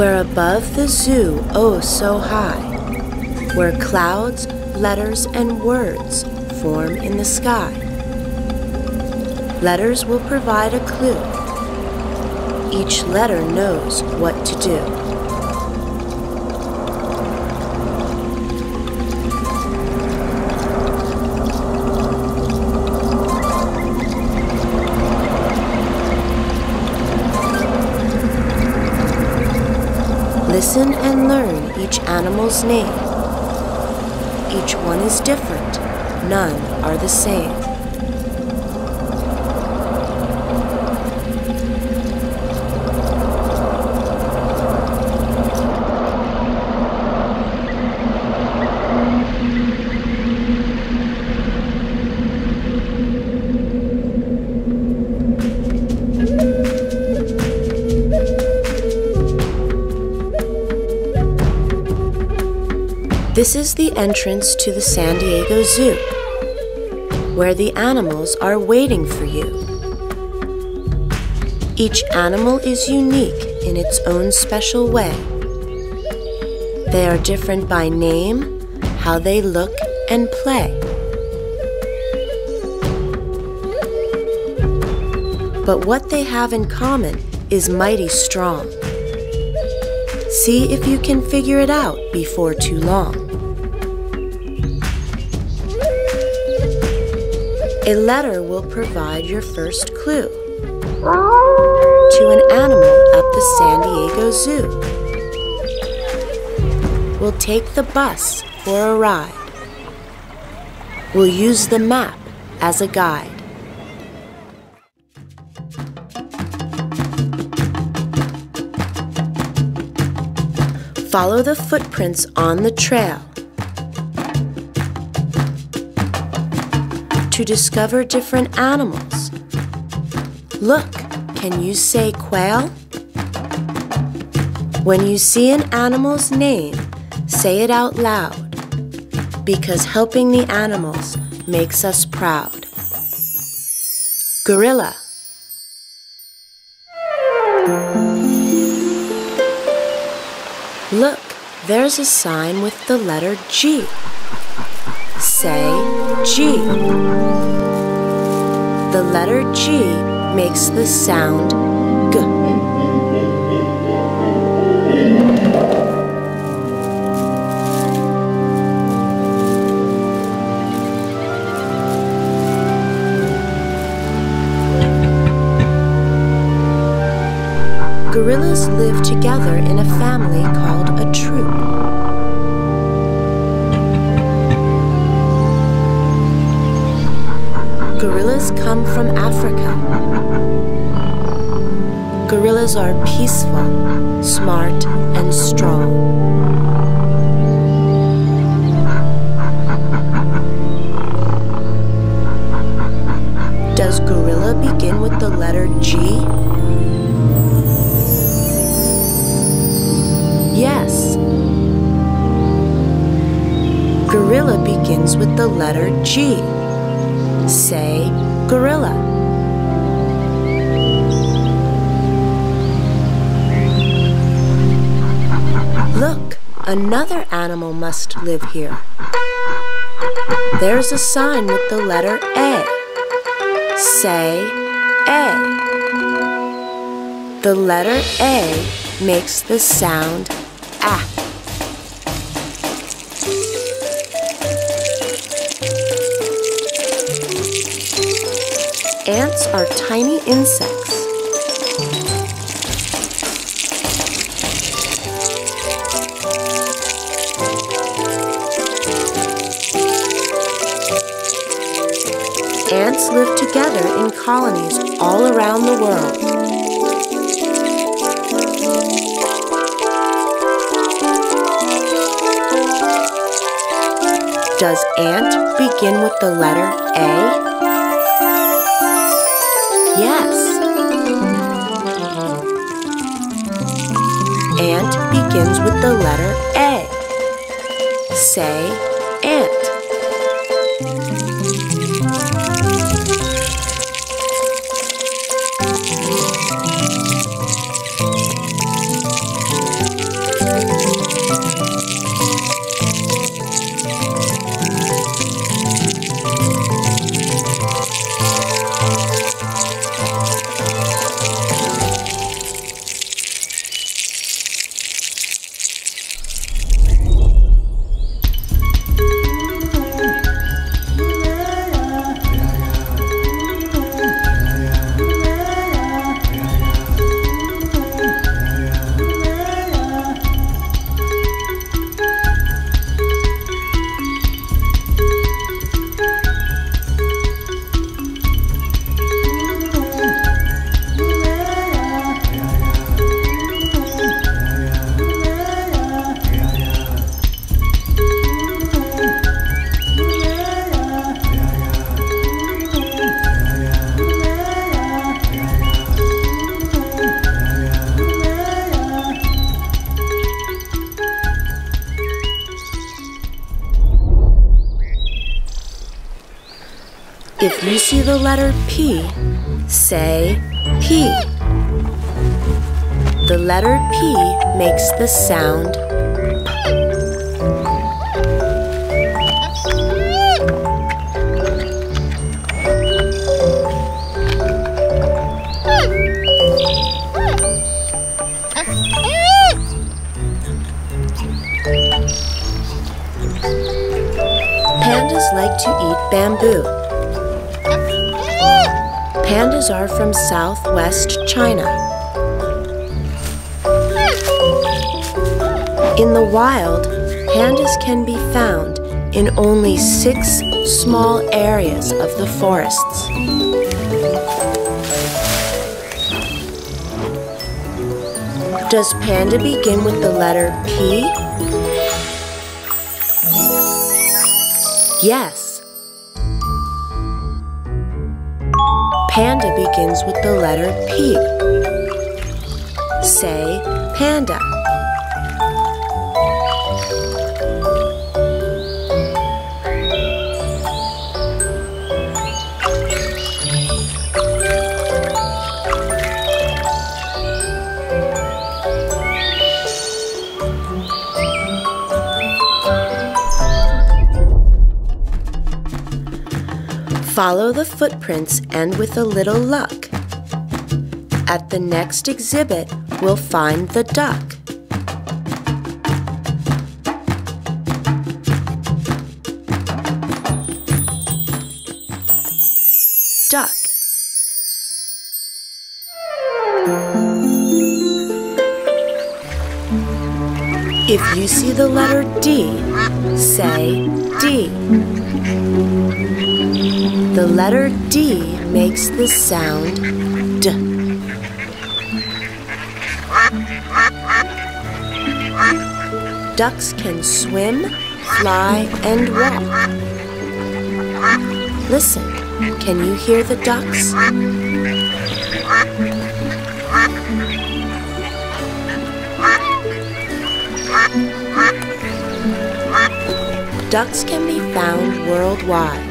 Where above the zoo, oh so high, where clouds, letters, and words form in the sky. Letters will provide a clue. Each letter knows what to do. Listen and learn each animal's name. Each one is different, none are the same. This is the entrance to the San Diego Zoo, where the animals are waiting for you. Each animal is unique in its own special way. They are different by name, how they look and play. But what they have in common is mighty strong. See if you can figure it out before too long. A letter will provide your first clue to an animal at the San Diego Zoo. We'll take the bus for a ride. We'll use the map as a guide. Follow the footprints on the trail to discover different animals. Look, can you say quail? When you see an animal's name, say it out loud because helping the animals makes us proud. Gorilla. Look, there's a sign with the letter G. Say G. The letter G makes the sound G. Gorillas live together in a family called a troop. Gorillas come from Africa. Gorillas are peaceful, smart, and strong. Does gorilla begin with the letter G? Yes. Gorilla begins with the letter G. Say gorilla. Look, another animal must live here. There's a sign with the letter A. Say A. The letter A makes the sound Ants are tiny insects. Ants live together in colonies all around the world. Does ant begin with the letter A? Begins with the letter A. Say If you see the letter P, say P. The letter P makes the sound Pandas like to eat bamboo. Pandas are from southwest China. In the wild, pandas can be found in only six small areas of the forests. Does panda begin with the letter P? Yes. Begins with the letter P. Say panda. Follow the footprints and with a little luck. At the next exhibit, we'll find the duck. Duck. If you see the letter D, say D. The letter D makes the sound D. Ducks can swim, fly, and walk. Listen, can you hear the ducks? Ducks can be found worldwide.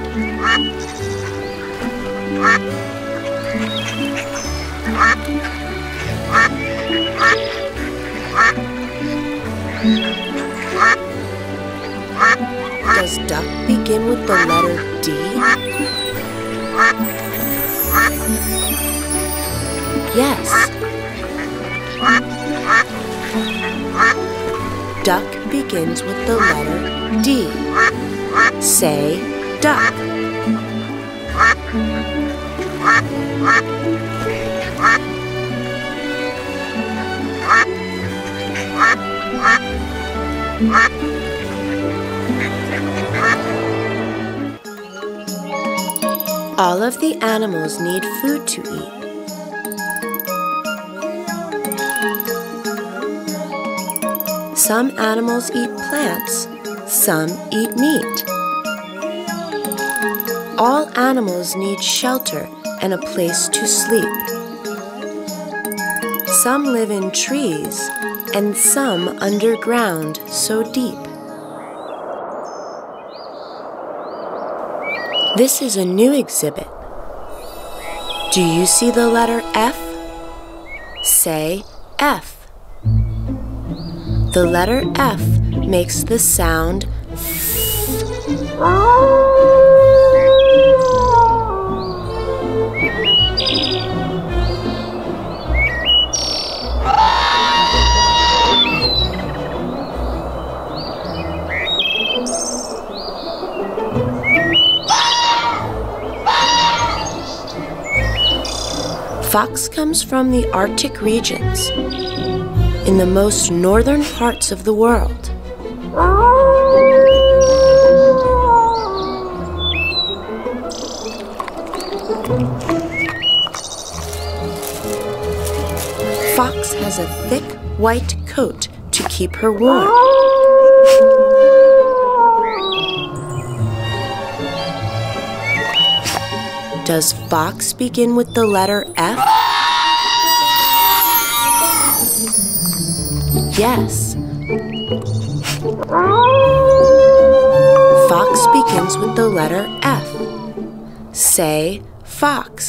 Does duck begin with the letter D? Yes. Duck begins with the letter D. Say duck. All of the animals need food to eat. Some animals eat plants, some eat meat. All animals need shelter and a place to sleep. Some live in trees and some underground so deep. This is a new exhibit. Do you see the letter F? Say F. The letter F makes the sound Fox comes from the Arctic regions, in the most northern parts of the world. Fox has a thick white coat to keep her warm. Does fox begin with the letter F? Yes. Fox begins with the letter F. say fox.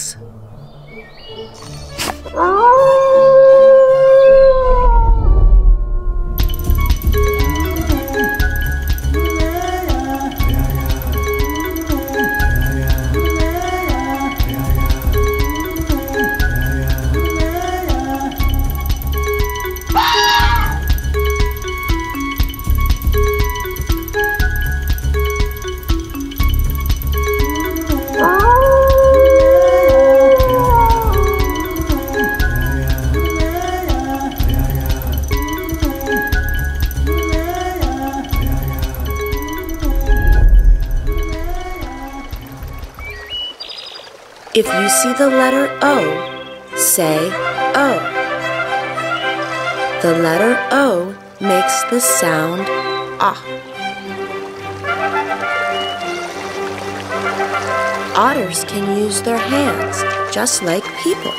You see the letter O, say O. The letter O makes the sound ah. Otters can use their hands just like people.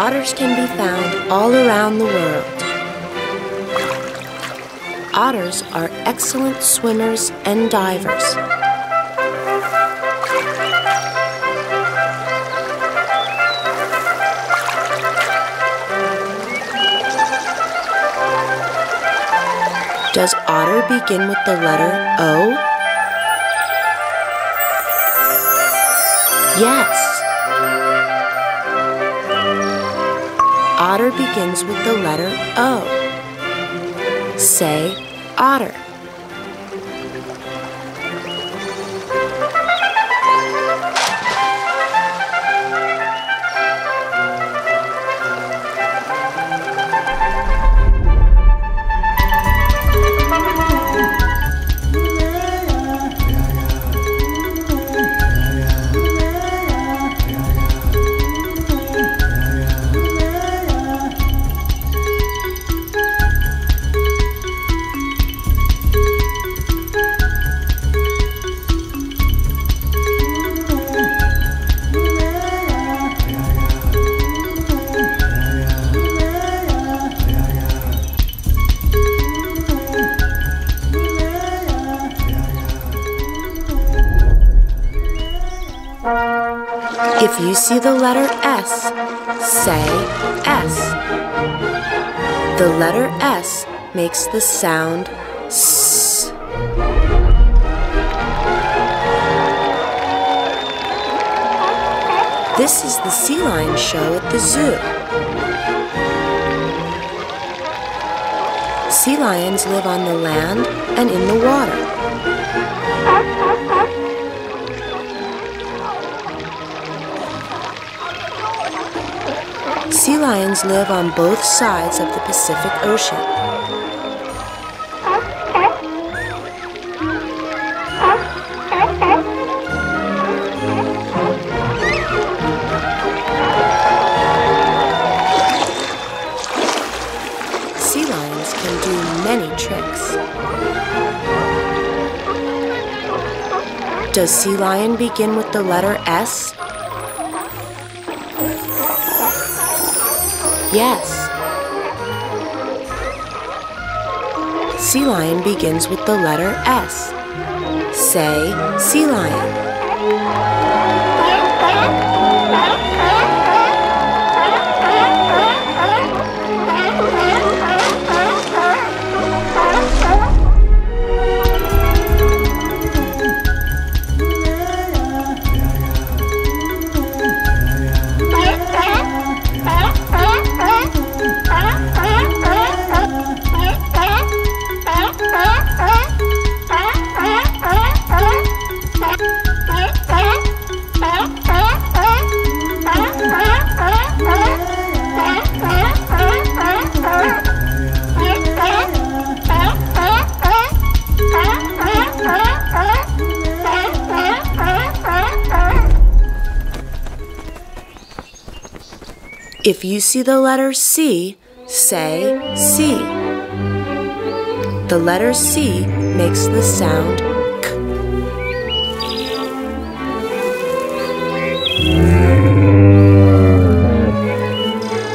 Otters can be found all around the world. Otters are excellent swimmers and divers. Does otter begin with the letter O? Yes. Otter begins with the letter O. Say otter. See the letter S, say S. The letter S makes the sound S. This is the sea lion show at the zoo. Sea lions live on the land and in the water. Sea lions live on both sides of the Pacific Ocean. Sea lions can do many tricks. Does sea lion begin with the letter S? Yes. Sea lion begins with the letter S. Say sea lion. If you see the letter C, say C. The letter C makes the sound K.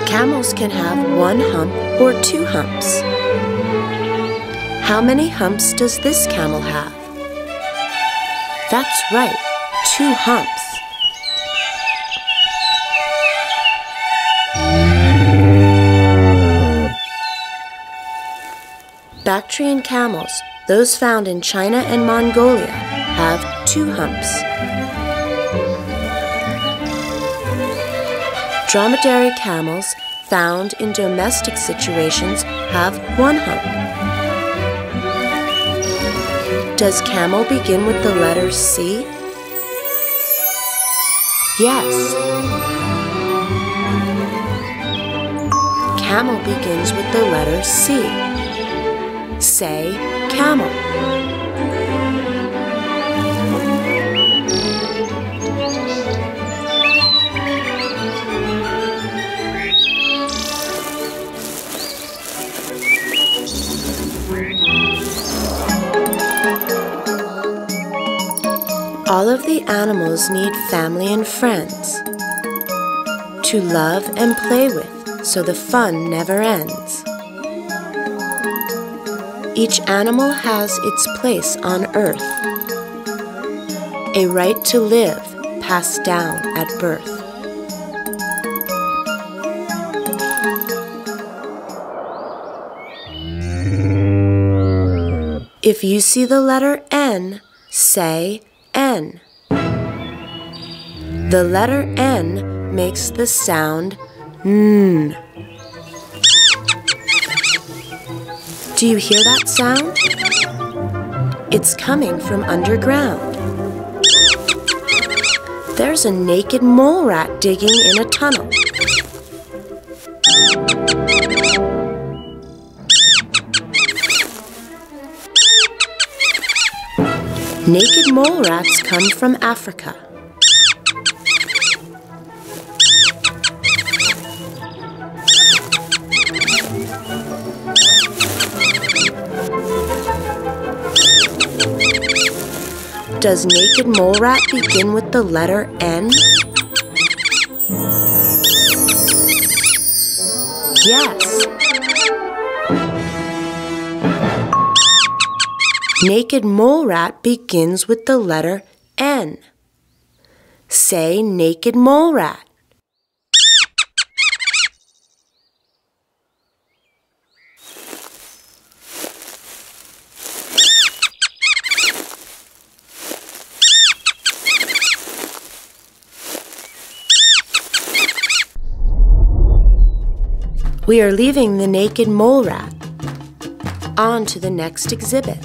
camels can have one hump or two humps. How many humps does this camel have? That's right, two humps. Bactrian camels, those found in China and Mongolia, have two humps. Dromedary camels found in domestic situations have one hump. Does camel begin with the letter C? Yes. Camel begins with the letter C. Say camel. All of the animals need family and friends to love and play with so the fun never ends. Each animal has its place on earth, a right to live passed down at birth. If you see the letter N, say N. The letter N makes the sound N. Do you hear that sound? It's coming from underground. There's a naked mole rat digging in a tunnel. Naked mole rats come from Africa. Does naked mole rat begin with the letter N? Yes. Naked mole rat begins with the letter N. Say naked mole rat. We are leaving the naked mole rat. On to the next exhibit.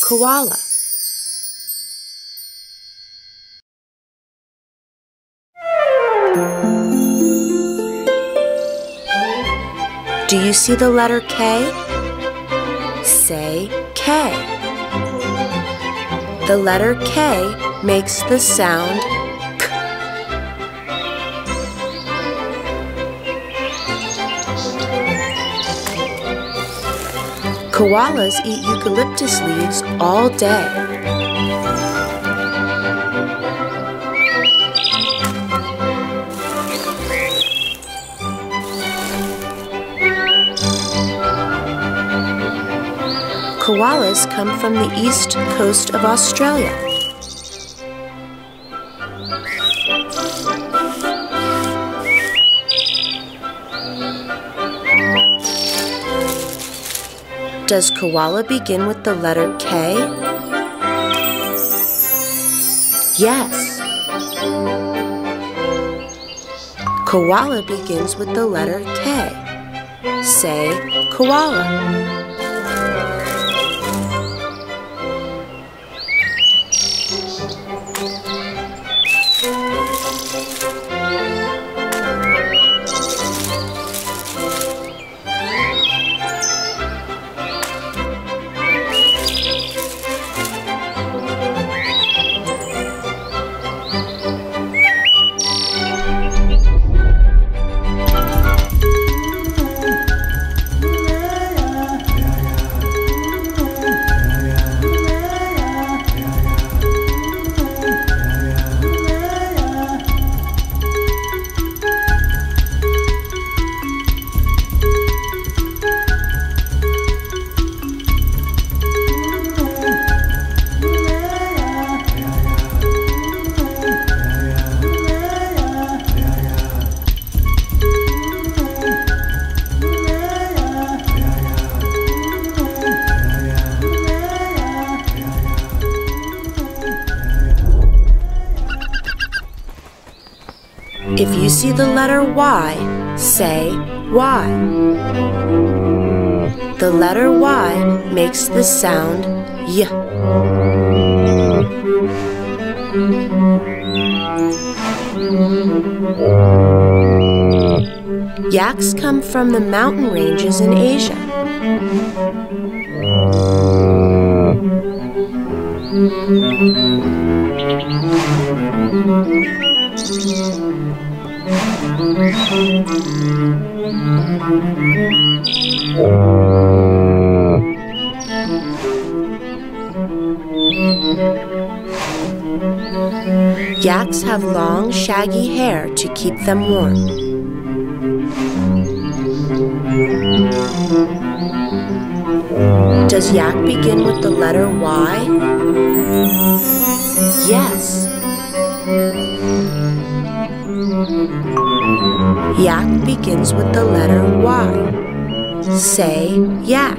Koala Do you see the letter K? Say K. The letter K makes the sound K. Koalas eat eucalyptus leaves all day. Koalas come from the east coast of Australia. Does koala begin with the letter K? Yes. Koala begins with the letter K. Say koala. If you see the letter Y, say Y. The letter Y makes the sound Y. Yaks come from the mountain ranges in Asia. Yaks have long, shaggy hair to keep them warm. Does yak begin with the letter Y? Yes. Yak begins with the letter Y. Say yak.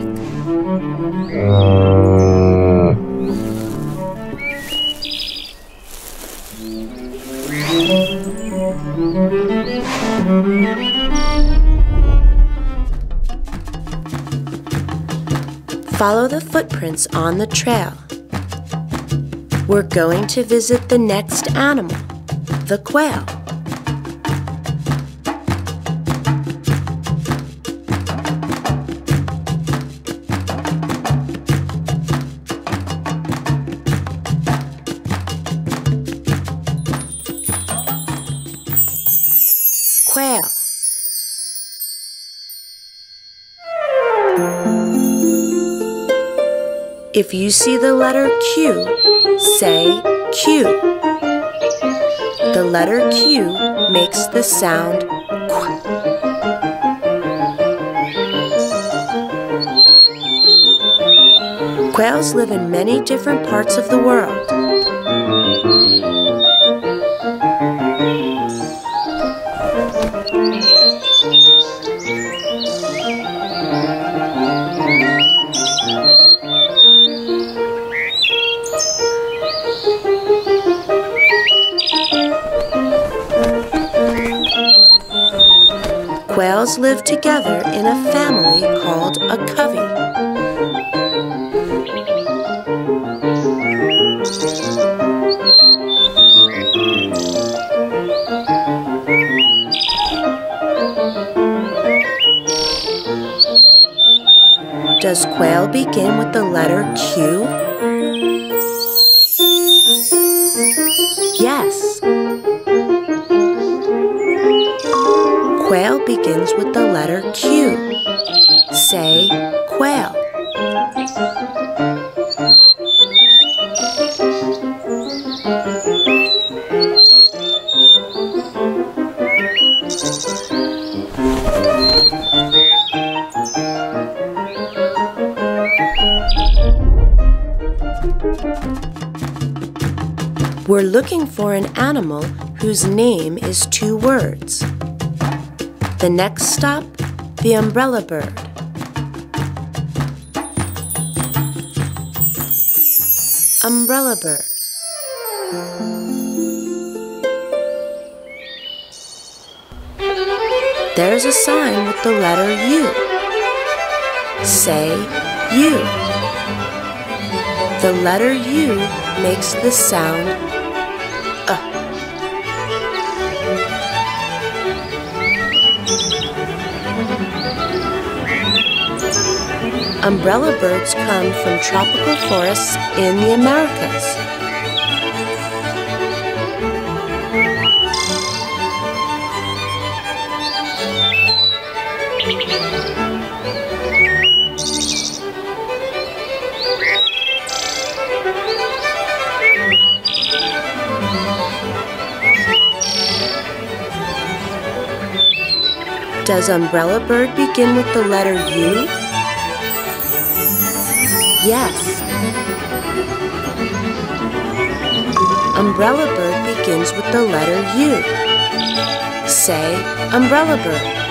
Follow the footprints on the trail. We're going to visit the next animal, the quail. Quail. If you see the letter Q, say Q. The letter Q makes the sound qu. Quails live in many different parts of the world. Quails live together in a family called a covey. Does quail begin with the letter Q? We're looking for an animal whose name is two words. The next stop, the umbrella bird. Umbrella bird. There's a sign with the letter U. Say U. The letter U makes the sound Umbrella birds come from tropical forests in the Americas. Does umbrella bird begin with the letter U? Yes. Umbrella bird begins with the letter U. Say umbrella bird.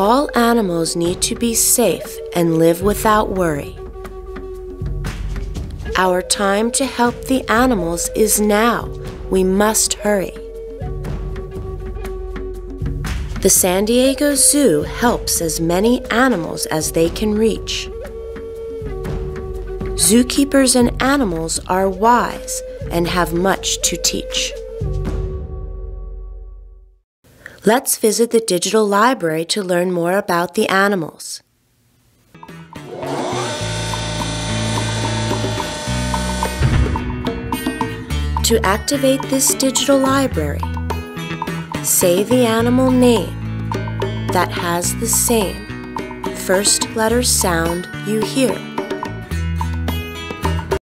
All animals need to be safe and live without worry. Our time to help the animals is now. We must hurry. The San Diego Zoo helps as many animals as they can reach. Zookeepers and animals are wise and have much to teach. Let's visit the digital library to learn more about the animals. To activate this digital library, say the animal name that has the same first letter sound you hear.